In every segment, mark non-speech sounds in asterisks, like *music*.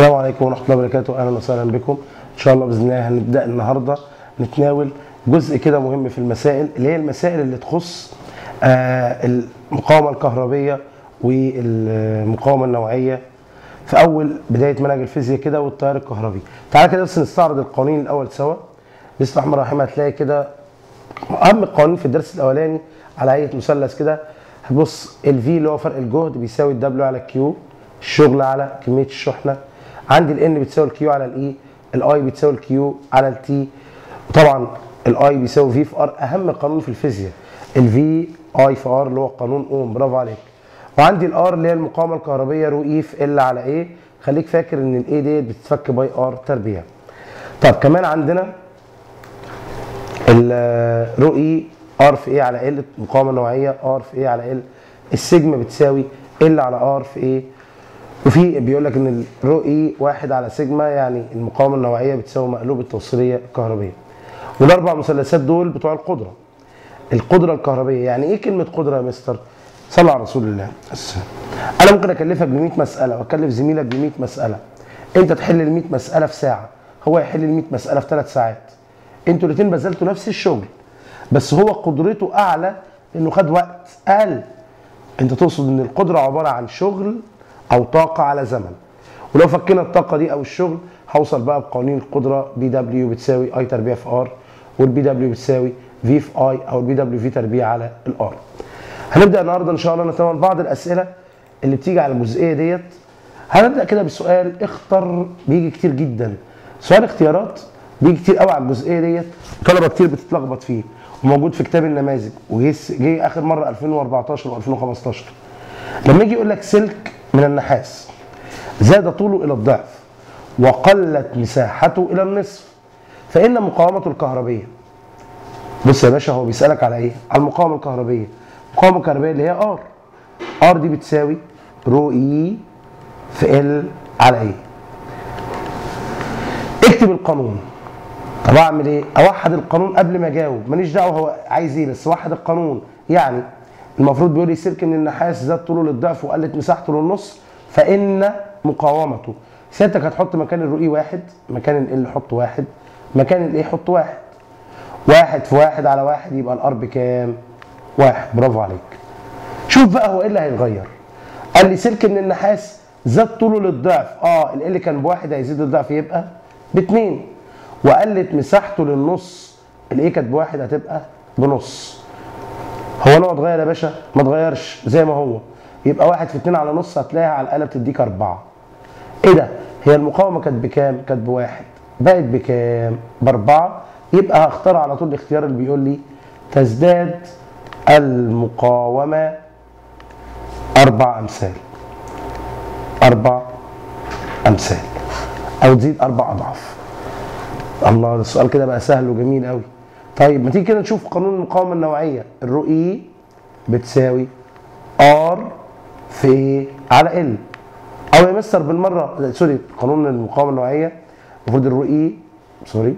السلام عليكم ورحمة الله وبركاته. أهلا وسهلا بكم. إن شاء الله بإذن الله هنبدأ النهارده. نتناول جزء كده مهم في المسائل اللي هي المسائل اللي تخص آه، المقاومة الكهربية والمقاومة النوعية في أول بداية منهج الفيزياء كده والتيار الكهربي. تعالى كده بس نستعرض القوانين الأول سوا. بسم الله الرحمن الرحيم. هتلاقي كده أهم القوانين في الدرس الأولاني على هيئه مثلث كده. هتبص ال V اللي هو فرق الجهد بيساوي ال W على ال Q الشغل على كمية الشحنة. عندي الان بتساوي الكيو على الاي الاي بتساوي الكيو على التي وطبعا الاي بيساوي في في ار أهم قانون في الفيزياء ال V I في R اللي هو قانون أوم. برافو عليك. وعندي ال R اللي هي المقاومة الكهربية رو e في L على A خليك فاكر إن ال A ديت بتتفك باي r تربيع. طب كمان عندنا الرو e R في A على L مقاومه نوعيه R في A على L السيجما بتساوي L على R في A وفي بيقول لك إن الرو e واحد على سيجما يعني المقاومة النوعية بتساوي مقلوب التوصيلية الكهربية. والاربع مثلثات دول بتوع القدرة. القدرة الكهربية يعني إيه كلمة قدرة يا مستر؟ صلى على رسول الله. أنا ممكن أكلفك ب 100 مسألة وأكلف زميلك ب 100 مسألة. أنت تحل ال 100 مسألة في ساعة. هو يحل ال 100 مسألة في ثلاث ساعات. أنتوا الاثنين بذلتوا نفس الشغل. بس هو قدرته أعلى لأنه خد وقت أقل. أنت تقصد إن القدرة عبارة عن شغل أو طاقة على زمن. ولو فكينا الطاقة دي أو الشغل هوصل بقى بقوانين القدرة بي دبليو بتساوي اي تربيع في ار والبي دبليو بتساوي في في اي أو البي دبليو في تربيع على الار هنبدأ النهارده إن شاء الله نتناول بعض الأسئلة اللي بتيجي على الجزئية ديت. هنبدأ كده بسؤال اختر بيجي كتير جدا. سؤال اختيارات بيجي كتير قوي على الجزئية ديت. طلبة كتير بتتلخبط فيه. وموجود في كتاب النماذج وجه جه آخر مرة 2014 و2015 لما يجي يقول لك سلك من النحاس. زاد طوله إلى الضعف وقلت مساحته إلى النصف. فإن مقاومته الكهربية بص يا باشا هو بيسألك على إيه؟ على المقاومة الكهربية. المقاومة الكهربية اللي هي R. R دي بتساوي rho e في L على A؟ اكتب القانون. طب أعمل إيه؟ أوحد القانون قبل ما أجاوب. ماليش دعوة هو عايز إيه بس وحد القانون. يعني المفروض بيقول لي سلك من النحاس زاد طوله للضعف وقلت مساحته للنص فإن مقاومته. سيادتك هتحط مكان ال rho e واحد مكان L حط واحد مكان ال A حط واحد. واحد في واحد على واحد يبقى ال R بكام؟ واحد. برافو عليك. شوف بقى هو إيه اللي هيتغير. قال لي سلك من النحاس زاد طوله للضعف آه ال كان بواحد هيزيد الضعف يبقى باتنين. وقلت مساحته للنص الايه كانت بواحد هتبقى بنص. هو نوع اتغير يا باشا؟ ما اتغيرش زي ما هو. يبقى واحد في اتنين على نص هتلاقيها على الاله بتديك أربعة. إيه ده؟ هي المقاومة كانت بكام؟ كانت بواحد. بقت بكام؟ بأربعة. يبقى هختار على طول الاختيار اللي بيقول لي تزداد المقاومة أربع أمثال. أربع أمثال. أو تزيد أربع أضعاف. الله ده السؤال كده بقى سهل وجميل قوي طيب ما تيجي كده نشوف قانون المقاومة النوعية. ال rho e بتساوي R في على L أو يا مستر بالمرة sorry قانون المقاومة النوعية. المفروض ال rho e sorry.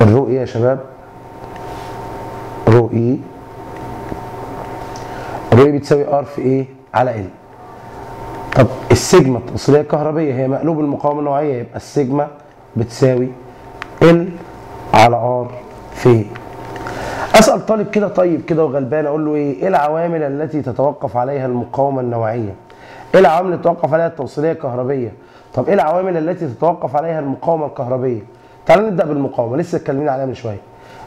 ال rho e يا شباب. rho e ال rho e بتساوي R في A؟ على L طب السيجما التوصيليه الكهربية هي مقلوب المقاومة النوعية يبقى السيجما بتساوي L على R في. أسأل طالب كده طيب كده وغلبان أقول له إيه؟ إيه العوامل التي تتوقف عليها المقاومة النوعية؟ إيه العوامل اللي تتوقف عليها التوصيلية الكهربية؟ طب إيه العوامل التي تتوقف عليها المقاومة الكهربية؟ تعال نبدأ بالمقاومة لسه اتكلمين عليها من شوية.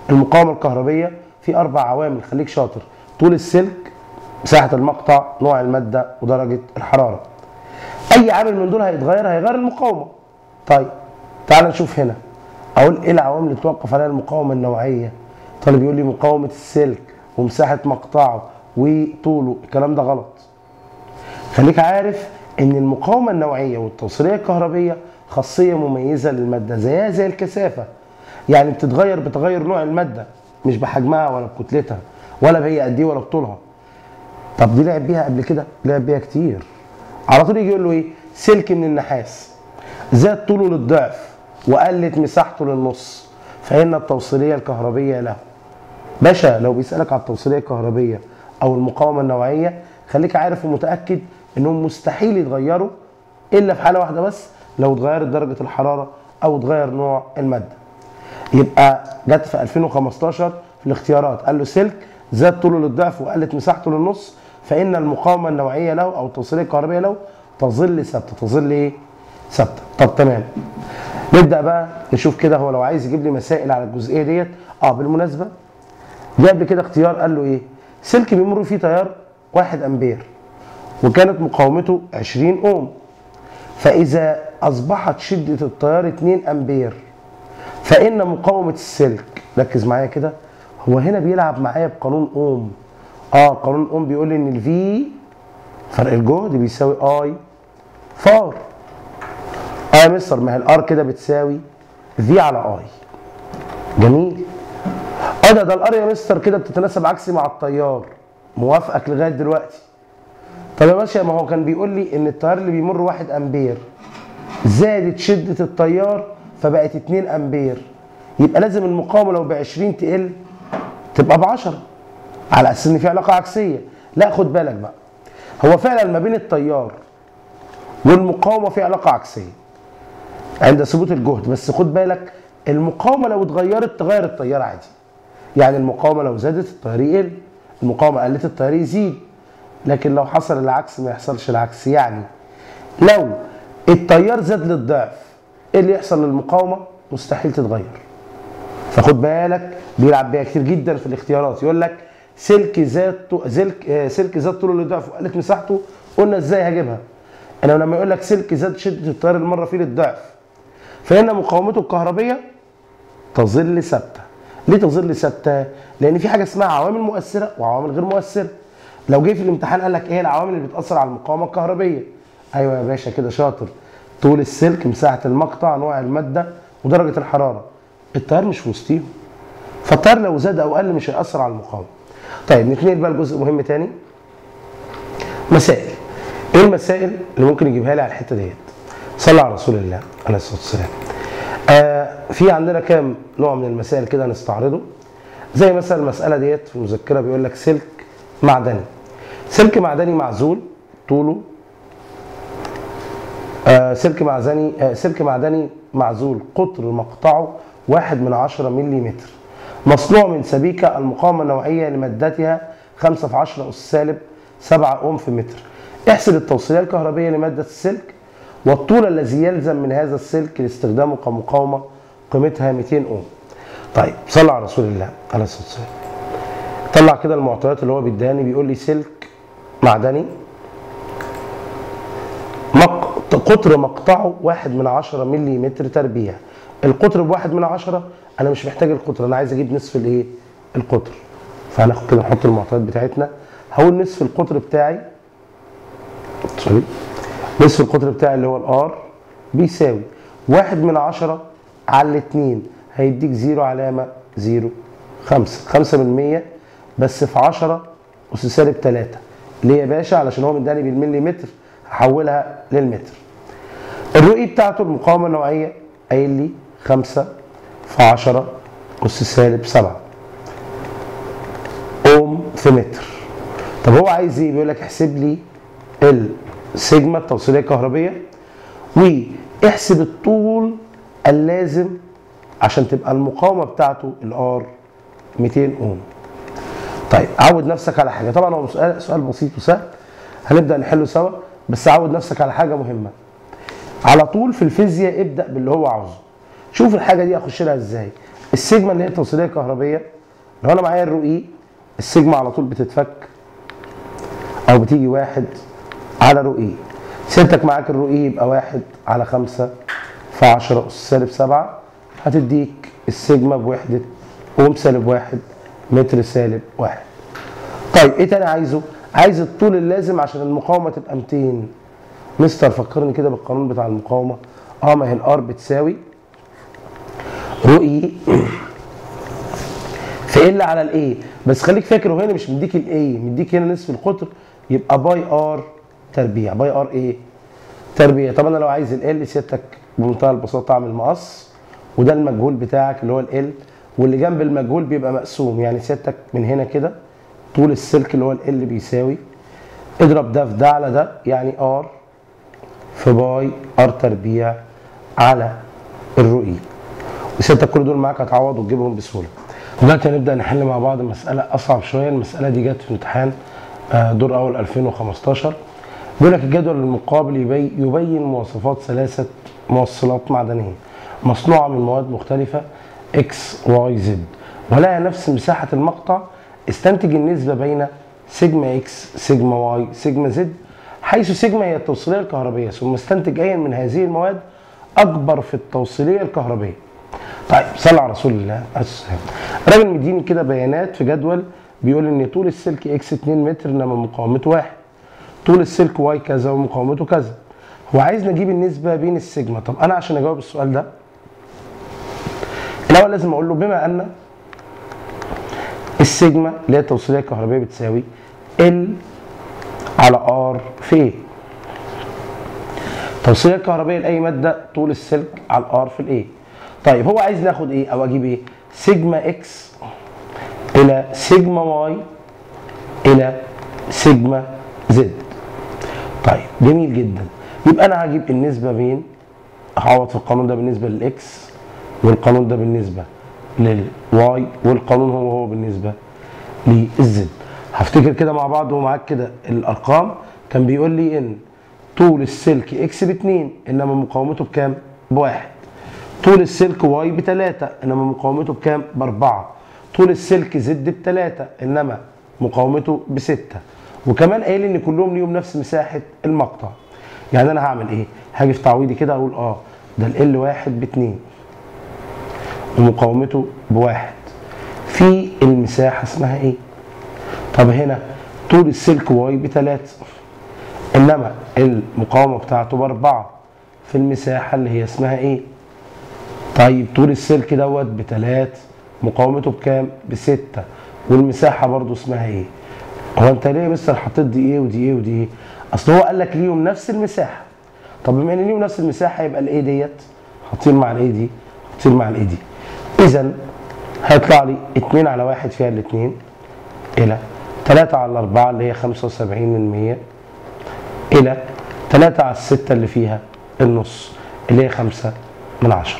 المقاومة الكهربية في أربع عوامل خليك شاطر. طول السلك مساحة المقطع نوع المادة ودرجة الحرارة. أي عامل من دول هيتغير هيغير المقاومة. طيب تعال نشوف هنا. أقول إيه العوامل اللي توقف عليها المقاومة النوعية؟ طالب يقول لي مقاومة السلك ومساحة مقطعه وطوله الكلام ده غلط. خليك عارف إن المقاومة النوعية والتوصيلية الكهربية خاصية مميزة للمادة زيها زي الكثافة. يعني بتتغير بتغير نوع المادة مش بحجمها ولا بكتلتها ولا هي قد إيه ولا بطولها. طب دي لعب بيها قبل كده؟ لعب بيها كتير. على طول يجي يقول له إيه؟ سلك من النحاس زاد طوله للضعف. وقلت مساحته للنص فإن التوصيلية الكهربية له. باشا لو بيسألك على التوصيلية الكهربية أو المقاومة النوعية خليك عارف ومتأكد إنهم مستحيل يتغيروا إلا في حالة واحدة بس لو اتغيرت درجة الحرارة أو اتغير نوع المادة. يبقى جت في 2015 في الاختيارات قال له سلك زاد طوله للضعف وقلت مساحته للنص فإن المقاومة النوعية له أو التوصيلية الكهربائيه له تظل ثابتة. تظل إيه؟ ثابتة. طب تمام. نبدأ بقى نشوف كده هو لو عايز يجيب لي مسائل على الجزئية ديت. آه بالمناسبة جاب لي كده اختيار قال له إيه؟ سلك بيمر فيه تيار 1 أمبير وكانت مقاومته 20 أوم. فإذا أصبحت شدة التيار 2 أمبير فإن مقاومة السلك ركز معايا كده هو هنا بيلعب معايا بقانون أوم. آه قانون أوم بيقول لي إن الفي فرق الجهد بيساوي I في R. آه يا مستر ما هي ال R كده بتساوي V على I جميل. آه ده ده ال R يا مستر كده بتتناسب عكسي مع التيار. موافقك لغاية دلوقتي. طب يا باشا ما هو كان بيقول لي إن التيار اللي بيمر 1 أمبير زادت شدة التيار فبقت 2 أمبير. يبقى لازم المقاومة لو ب 20 تقل تبقى ب 10 على أساس إن في علاقة عكسية. لا خد بالك بقى. هو فعلا ما بين التيار والمقاومة في علاقة عكسية. عند ثبوت الجهد. بس خد بالك المقاومة لو اتغيرت تغير التيار عادي. يعني المقاومة لو زادت التيار يقل. المقاومة قلت التيار يزيد. لكن لو حصل العكس ما يحصلش العكس. يعني لو التيار زاد للضعف إيه اللي يحصل للمقاومة؟ مستحيل تتغير. فخد بالك بيلعب بيها كتير جدا في الاختيارات. يقول لك سلك زاد سلك آه، سلك زاد طوله للضعف. وقلت مساحته قلنا إزاي هجيبها؟ أنا لما يقول لك سلك زاد شدة التيار المرة فيه للضعف فان مقاومته الكهربية تظل ثابتة. ليه تظل ثابتة؟ لأن في حاجة اسمها عوامل مؤثرة وعوامل غير مؤثرة. لو جه في الامتحان قال لك إيه العوامل اللي بتأثر على المقاومة الكهربية؟ أيوه يا باشا كده شاطر. طول السلك مساحة المقطع نوع المادة ودرجة الحرارة. التيار مش وسطيهم. فالتيار لو زاد أو قل مش هيأثر على المقاومة. طيب نتنقل بقى لجزء مهم تاني. مسائل. إيه المسائل اللي ممكن يجيبها لي على الحتة ديت؟ صلى على رسول الله عليه الصلاة والسلام. آه في عندنا كام نوع من المسائل كده هنستعرضه زي مثلا المسألة ديت في المذكرة بيقول لك سلك معدني. سلك معدني معزول طوله. آه سلك معدني آه سلك معدني معزول قطر مقطعه واحد من عشرة ملي مصنوع من سبيكة المقاومة النوعية لمادتها 5 في 10 أس سالب 7 أوم في متر. احسب التوصيلية الكهربية لمادة السلك والطول الذي يلزم من هذا السلك لاستخدامه كمقاومة قيمتها 200 أوم. طيب صلى على رسول الله عليه الصلاة والسلام. طلع كده المعطيات اللي هو بيداني بيقول لي سلك معدني مق... قطر مقطعه واحد من عشرة ملي تربيع. القطر بواحد من عشرة أنا مش محتاج القطر أنا عايز أجيب نصف الإيه؟ القطر. فهناخد كده نحط المعطيات بتاعتنا. هقول نصف القطر بتاعي. سوري. نصف القطر بتاعي اللي هو الآر بيساوي واحد من عشرة على الاتنين. هيديك zero علامة zero. خمسة. خمسة من مية بس في عشرة أس سالب تلاتة ليه يا باشا؟ علشان هو مداني بالملي متر هحولها للمتر. ال rho e بتاعته المقاومة النوعية قايل لي خمسة في عشرة أس سالب سبعة أوم في متر. طب هو عايز إيه؟ بيقول لك احسب لي السيجما التوصيلية الكهربية واحسب الطول اللازم عشان تبقى المقاومة بتاعته الآر 200 أوم. طيب عود نفسك على حاجة. طبعا هو سؤال سؤال بسيط وسهل. هنبدأ نحله سوا بس عود نفسك على حاجة مهمة. على طول في الفيزياء ابدأ باللي هو عاوزه. شوف الحاجة دي أخش لها إزاي. السيجما اللي هي التوصيلية الكهربية لو أنا معايا الرو إي السيجما على طول بتتفك أو بتيجي واحد على إيه سيادتك معاك ال rho e يبقى واحد على خمسة في عشرة أس سالب سبعة هتديك السيجما بوحدة أوم سالب واحد متر سالب واحد. طيب إيه تاني عايزه؟ عايز الطول اللازم عشان المقاومة تبقى 200 مستر فكرني كده بالقانون بتاع المقاومة. آه ما هي ال R بتساوي rho e *clears throat* في L على ال A بس خليك فاكر هنا مش مديك ال A مديك هنا نصف القطر يبقى pi R تربيع pi R إيه؟ تربيع طب أنا لو عايز L سيادتك بمنتهى البساطة أعمل مقص وده المجهول بتاعك اللي هو L واللي جنب المجهول بيبقى مقسوم. يعني سيادتك من هنا كده طول السلك اللي هو L بيساوي. اضرب ده في ده على ده يعني R في pi R تربيع على ال rho e وسيادتك كل دول معاك هتعوض وتجيبهم بسهولة. دلوقتي هنبدا نحل مع بعض مسألة أصعب شوية. المسألة دي جت في امتحان آه، دور أول 2015 بيقول لك الجدول المقابل يبي- يبين مواصفات ثلاثة موصلات معدنية. مصنوعة من مواد مختلفة X Y Z ولها نفس مساحة المقطع. استنتج النسبة بين سيجما إكس سيجما واي سيجما زد حيث سيجما هي التوصيلية الكهربية. ثم استنتج ايا من هذه المواد أكبر في التوصيلية الكهربية. طيب صلى على رسول الله. الراجل مديني كده بيانات في جدول بيقول إن طول السلك X 2 متر إنما مقاومته واحد. طول السلك Y كذا ومقاومته كذا. هو عايز نجيب النسبة بين السيجما. طب أنا عشان أجاوب السؤال ده الأول لازم أقول له بما أن السيجما اللي هي التوصيلية الكهربائية بتساوي L على R في A التوصيليه الكهربائية لأي مادة طول السلك على ال R في ال A طيب هو عايز ناخد إيه أو أجيب إيه؟ سيجما إكس إلى سيجما واي إلى سيجما زد طيب جميل جدا. يبقى أنا هجيب النسبة بين هعوض في القانون ده بالنسبة لل X والقانون ده بالنسبة لل Y والقانون هو هو بالنسبة لل Z. هفتكر كده مع بعض ومعاك كده الأرقام. كان بيقول لي إن طول السلك X باتنين إنما مقاومته بكام؟ بواحد. طول السلك Y بتلاتة إنما مقاومته بكام؟ بأربعة. طول السلك Z بتلاتة إنما مقاومته بستة. وكمان قايل إن كلهم ليهم نفس مساحة المقطع يعني أنا هعمل إيه؟ هاجي في تعويضي كده أقول آه ده ال واحد باتنين ومقاومته بواحد في المساحة اسمها إيه؟ طب هنا طول السلك واي بتلاتة إنما المقاومة بتاعته بأربعة في المساحة اللي هي اسمها إيه؟ طيب طول السلك دوت بتلات مقاومته بكام؟ بستة والمساحة برضو اسمها إيه؟ هو انت ليه مستر حطيت دي إيه ودي إيه ودي إيه؟ اصل هو قال لك ليهم نفس المساحة. طب بما ان ليهم نفس المساحة يبقى الايه ديت؟ هطير مع الايه دي؟ هطير مع الايه دي. اذا هيطلع لي 2 على 1 فيها الاثنين إلى 3 على 4 اللي هي 75 من 100 إلى 3 على 6 اللي فيها النص اللي هي 5 من 10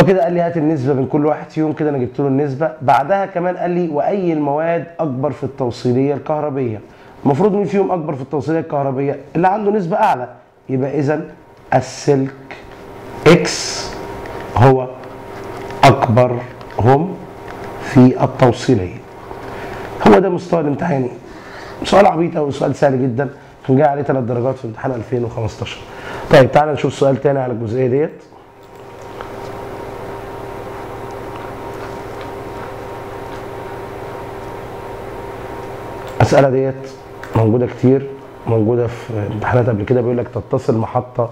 هو كده قال لي هات النسبة بين كل واحد فيهم كده أنا جبت له النسبة. بعدها كمان قال لي وأي المواد أكبر في التوصيلية الكهربية. المفروض مين فيهم أكبر في التوصيلية الكهربية؟ اللي عنده نسبة أعلى. يبقى إذا السلك إكس هو أكبرهم في التوصيلية. هو ده مستوى الامتحاني سؤال عبيط أو سؤال سهل جدا. كان جاي عليه ثلاث درجات في امتحان 2015 طيب تعالى نشوف سؤال تاني على الجزئية ديت. المسألة ديت موجودة كتير موجودة في امتحانات قبل كده بيقول لك تتصل محطة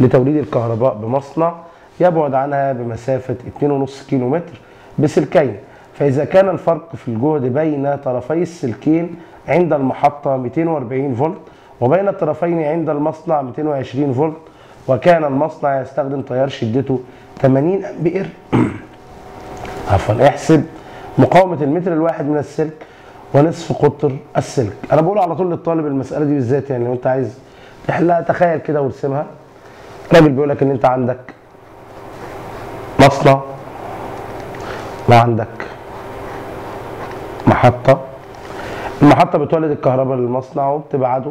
لتوليد الكهرباء بمصنع يبعد عنها بمسافة 2.5 كيلو متر بسلكين. فإذا كان الفرق في الجهد بين طرفي السلكين عند المحطة 240 فولت وبين الطرفين عند المصنع 220 فولت وكان المصنع يستخدم تيار شدته 80 أمبير. *clears throat* عفوا احسب مقاومة المتر الواحد من السلك ونصف قطر السلك. أنا بقول على طول للطالب المسألة دي بالذات يعني لو أنت عايز تحلها تخيل كده وارسمها. راجل بيقول لك إن أنت عندك مصنع وعندك محطة. المحطة بتولد الكهرباء للمصنع وبتبعده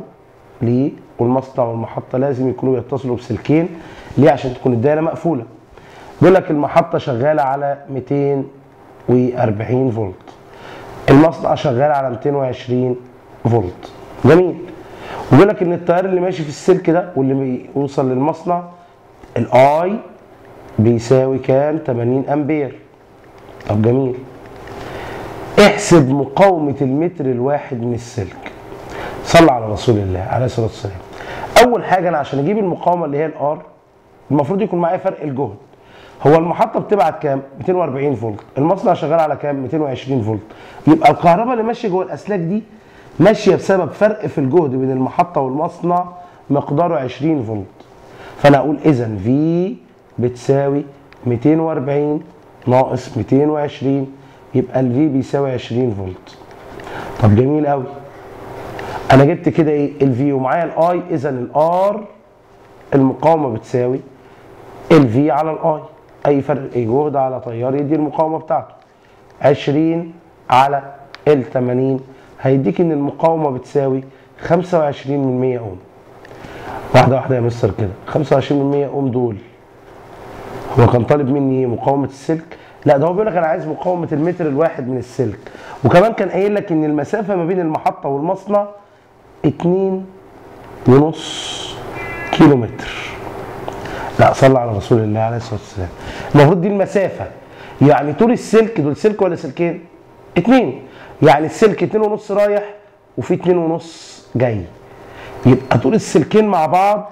ليه والمصنع والمحطة لازم يكونوا يتصلوا بسلكين ليه؟ عشان تكون الدايرة مقفولة. بيقول لك المحطة شغالة على 240 فولت. المصنع شغال على 220 فولت. جميل. وبيقول لك إن التيار اللي ماشي في السلك ده واللي بيوصل للمصنع ال I بيساوي كام؟ 80 أمبير. طب جميل. احسب مقاومة المتر الواحد من السلك. صلى على رسول الله عليه الصلاة والسلام. أول حاجة أنا عشان أجيب المقاومة اللي هي ال R المفروض يكون معايا فرق الجهد. هو المحطة بتبعت كام؟ 240 فولت. المصنع شغال على كام؟ 220 فولت. يبقى الكهرباء اللي ماشية جوه الأسلاك دي ماشية بسبب فرق في الجهد بين المحطة والمصنع مقداره 20 فولت. فأنا أقول إذا V بتساوي 240 ناقص 220 يبقى ال V بيساوي 20 فولت. طب جميل قوي أنا جبت كده إيه؟ الفي ومعايا الاي اذا الار المقاومة بتساوي الفي على الاي أي فرق اي جهد على تيار يدي المقاومة بتاعته. 20 على ال 80 هيديك إن المقاومة بتساوي 25 من 100 أوم. واحدة واحدة يا مستر كده. 25 من 100 أوم دول. هو كان طالب مني مقاومة السلك؟ لا ده هو بيقول لك أنا عايز مقاومة المتر الواحد من السلك. وكمان كان قايل لك إن المسافة ما بين المحطة والمصنع 2 ونص كيلو متر لا صلى على رسول الله عليه الصلاة والسلام. المفروض دي المسافة. يعني طول السلك دول سلك ولا سلكين؟ اتنين. يعني السلك اتنين ونص رايح وفي اتنين ونص جاي. يبقى طول السلكين مع بعض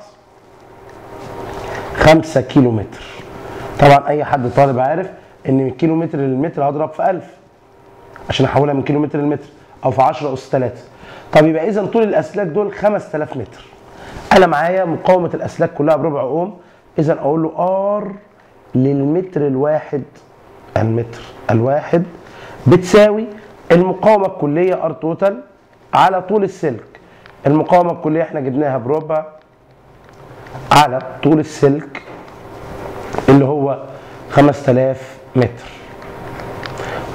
خمسة كيلو متر طبعا أي حد طالب عارف إن من كيلو متر للمتر هضرب في 1000 عشان أحولها من كيلو متر للمتر أو في 10 اس 3 طب يبقى اذا طول الأسلاك دول 5000 متر. أنا معايا مقاومة الأسلاك كلها بربع أوم. إذا أقول له R للمتر الواحد المتر الواحد بتساوي المقاومة الكلية R total على طول السلك. المقاومة الكلية إحنا جبناها بربع على طول السلك اللي هو 5000 متر.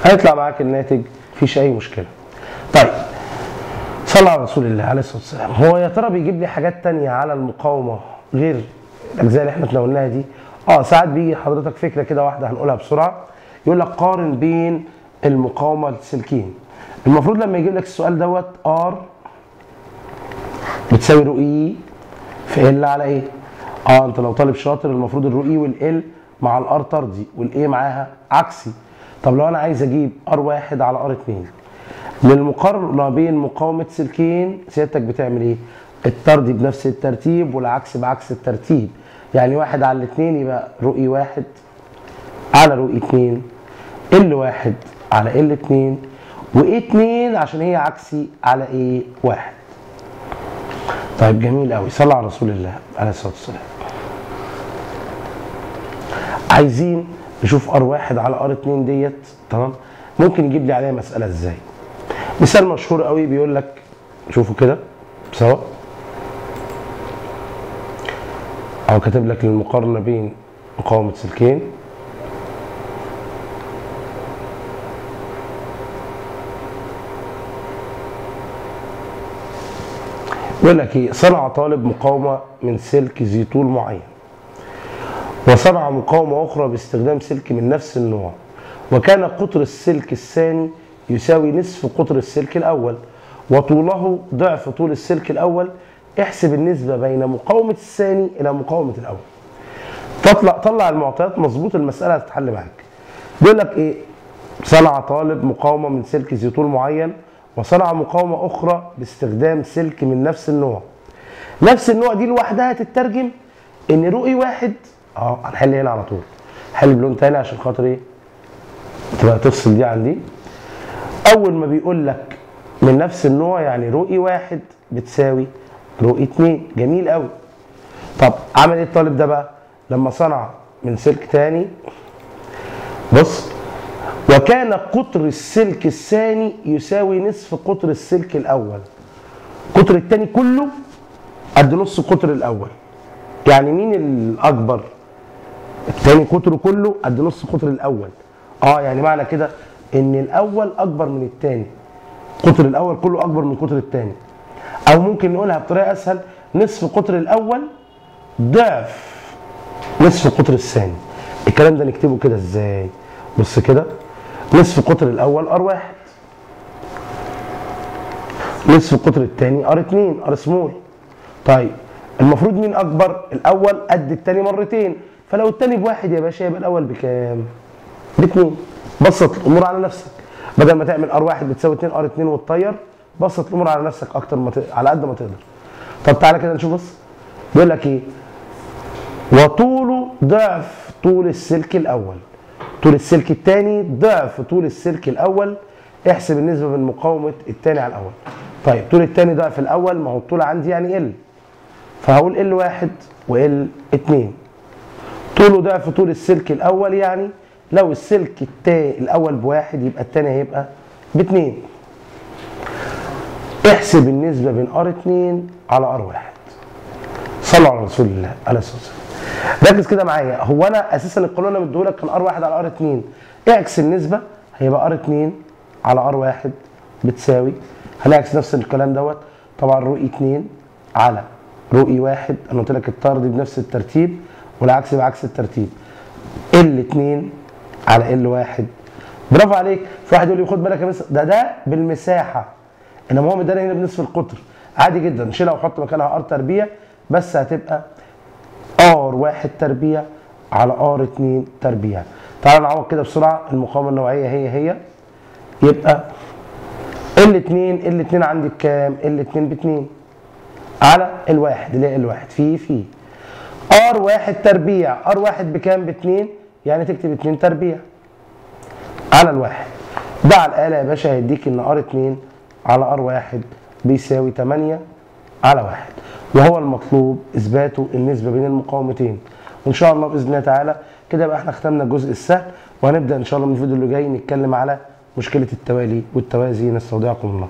هيطلع معاك الناتج مفيش أي مشكلة. طيب صلى على رسول الله عليه الصلاة والسلام. هو يا ترى بيجيب لي حاجات تانية على المقاومة غير الأجزاء اللي إحنا تناولناها دي. آه ساعات بيجي حضرتك فكرة كده واحدة هنقولها بسرعة. يقول لك قارن بين المقاومة السلكين المفروض لما يجيب لك السؤال دوت R بتساوي rho e في L على A؟ آه أنت لو طالب شاطر المفروض الرو إي والال مع الآر طردي والايه معاها عكسي. طب لو أنا عايز أجيب R واحد على R اتنين. للمقارنة بين مقاومة سلكين سيادتك بتعمل إيه؟ الطردي بنفس الترتيب والعكس بعكس الترتيب. يعني واحد على الاثنين يبقى rho e واحد على rho e اتنين L واحد على L اتنين و A عشان هي عكسي على A واحد. طيب جميل قوي صلى على رسول الله عليه الصلاة والسلام. عايزين نشوف R واحد على R اتنين ديت؟ تمام؟ ممكن يجيب لي عليها مسألة إزاي؟ مثال مشهور قوي بيقول لك شوفوا كده سوا أو كاتب لك المقارنه بين مقاومة سلكين؟ بيقول لك إيه؟ صنع طالب مقاومة من سلك ذي طول معين وصنع مقاومة أخرى باستخدام سلك من نفس النوع وكان قطر السلك الثاني يساوي نصف قطر السلك الأول وطوله ضعف طول السلك الأول احسب النسبة بين مقاومة الثاني إلى مقاومة الأول. تطلع طلع المعطيات مظبوط المسألة هتتحل معاك. بيقول لك إيه؟ صنع طالب مقاومة من سلك ذي طول معين وصنع مقاومة أخرى باستخدام سلك من نفس النوع. نفس النوع دي لوحدها تترجم إن رؤي واحد. آه هنحل هنا على طول. حل بلون تاني عشان خاطر إيه؟ تبقى تفصل دي عن دي أول ما بيقول لك من نفس النوع يعني رؤي واحد بتساوي رؤي اتنين. جميل قوي. طب عمل إيه الطالب ده بقى؟ لما صنع من سلك تاني. بص وكان قطر السلك الثاني يساوي نصف قطر السلك الأول. قطر الثاني كله قد نص قطر الأول. يعني مين الأكبر؟ الثاني قطره كله قد نص قطر الأول. آه يعني معنى كده إن الأول أكبر من الثاني قطر الأول كله أكبر من قطر الثاني أو ممكن نقولها بطريقة أسهل نصف قطر الأول ضعف نصف قطر الثاني. الكلام ده نكتبه كده إزاي؟ بص كده نصف قطر الأول r واحد نصف قطر الثاني r 2 r small طيب المفروض مين أكبر؟ الأول قد الثاني مرتين. فلو الثاني بواحد يا باشا يبقى الأول بكام؟ باثنين بسط الأمور على نفسك. بدل ما تعمل r واحد بتساوي 2 r 2 وتطير. بسط الأمور على نفسك أكتر ما ت... على قد ما تقدر. طب تعالى كده نشوف بص. بيقول لك إيه؟ وطوله ضعف طول السلك الأول. طول السلك الثاني ضعف طول السلك الأول. احسب النسبة من مقاومة الثاني على الأول. طيب طول الثاني ضعف الأول ما هو الطول عندي يعني L فهقول L واحد و L اتنين. طوله ضعف طول السلك الأول يعني لو السلك التاني الأول بواحد يبقى الثاني هيبقى باتنين. احسب النسبة بين R 2 على R 1 صلوا على رسول الله عليه الصلاة والسلام. ركز كده معايا. هو أنا أساسا القانون اللي مديهولك كان R 1 على R 2 اعكس النسبة هيبقى R 2 على R 1 بتساوي. هنعكس نفس الكلام دوت. طبعا rho e 2 على rho e 1 أنا قلت لك الطردي بنفس الترتيب والعكس بعكس الترتيب. L 2 على L 1 برافو عليك. في واحد يقول لي خد بالك يا ده ده بالمساحة. إنما هو مداني هنا بنصف القطر عادي جدا. شيلها وحط مكانها r تربيع بس هتبقى r 1 تربيع على r 2 تربيع تعال نعوض كده بسرعة. المقاومة النوعية هي هي. يبقى L 2 L 2 عندي بكام؟ L 2 ب 2 على الواحد اللي هي الواحد في في. r 1 تربيع r 1 بكام؟ ب 2 يعني تكتب 2 تربيع على الواحد ده على الآلة يا باشا. هيديك إن R 2 على R 1 بيساوي 8 على 1 وهو المطلوب إثباته النسبة بين المقاومتين. وإن شاء الله بإذن الله تعالى كده يبقى إحنا ختمنا الجزء السهل وهنبدأ إن شاء الله من الفيديو اللي جاي نتكلم على مشكلة التوالي والتوازي. نستودعكم الله.